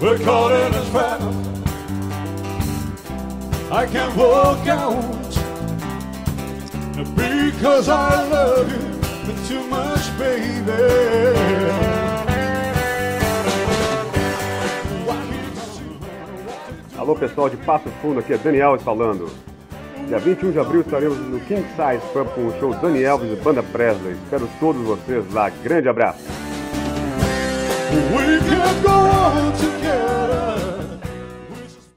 We're caught in a trap. I can't walk out because I love you too much, baby. Alô pessoal de Passo Fundo, aqui é Daniel falando. Dia 21 de abril estaremos no King Size Pub com o show Dani Elvis e Banda Presley. Espero todos vocês lá. Grande abraço. We.